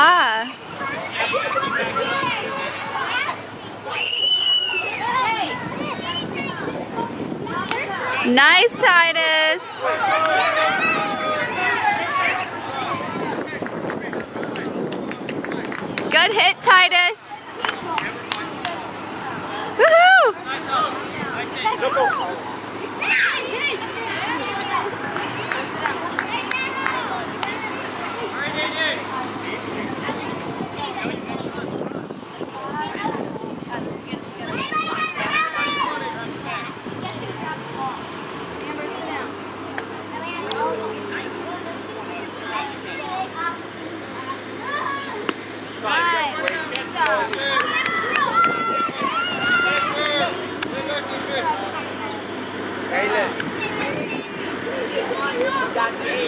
Ah. Nice, Titus. Good hit, Titus. Go,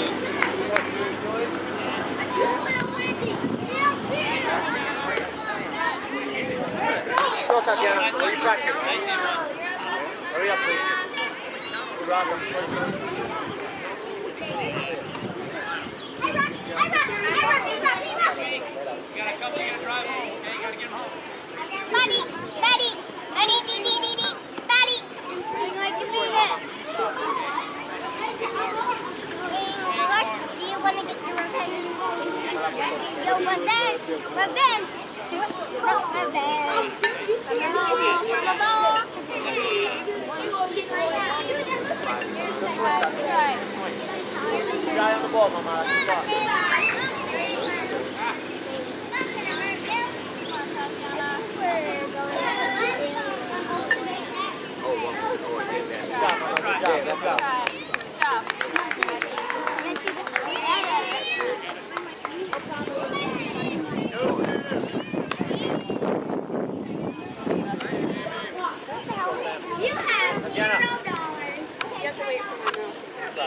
you? Hurry up, please. Rob, to get the revenge? Then, but then, Guy on the ball, Mama.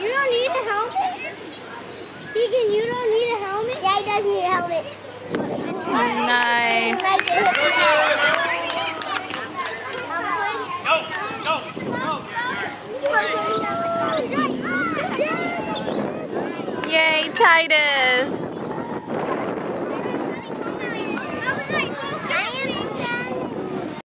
You don't need a helmet? Keegan, you don't need a helmet? Yeah, he does need a helmet. Nice. Go, go, go. Yay, Titus.